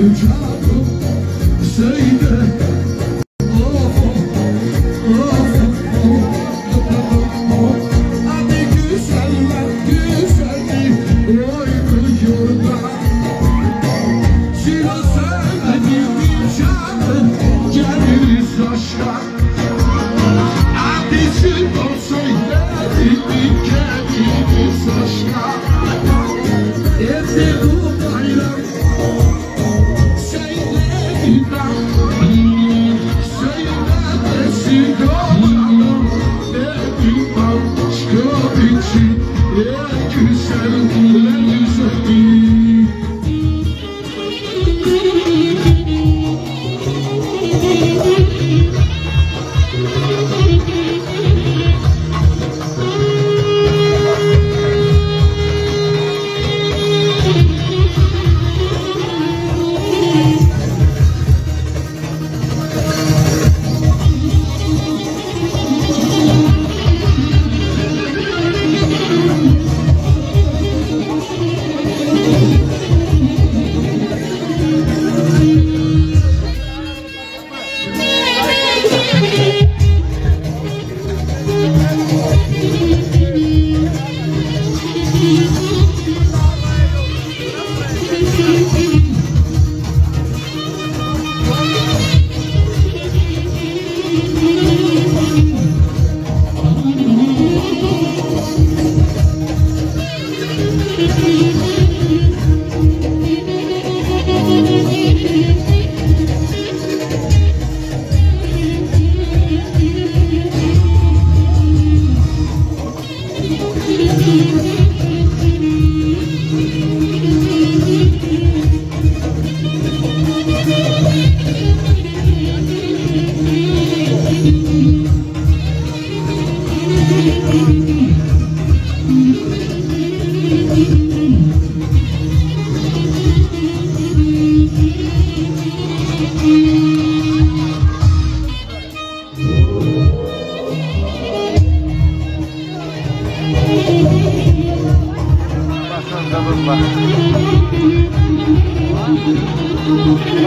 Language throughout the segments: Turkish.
hünkârım söyle Of of of Hadi güzeller güzeli Oy kuyurda Şira sevmedim hünkârım Geliriz aşka Hadi çık olsaydı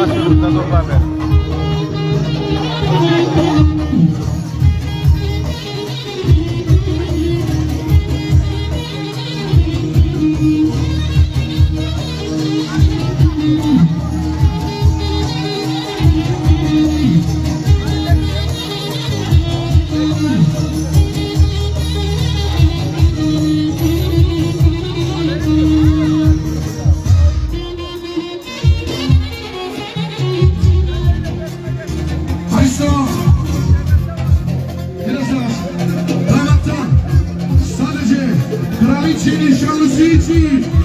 más importante para ver. disease.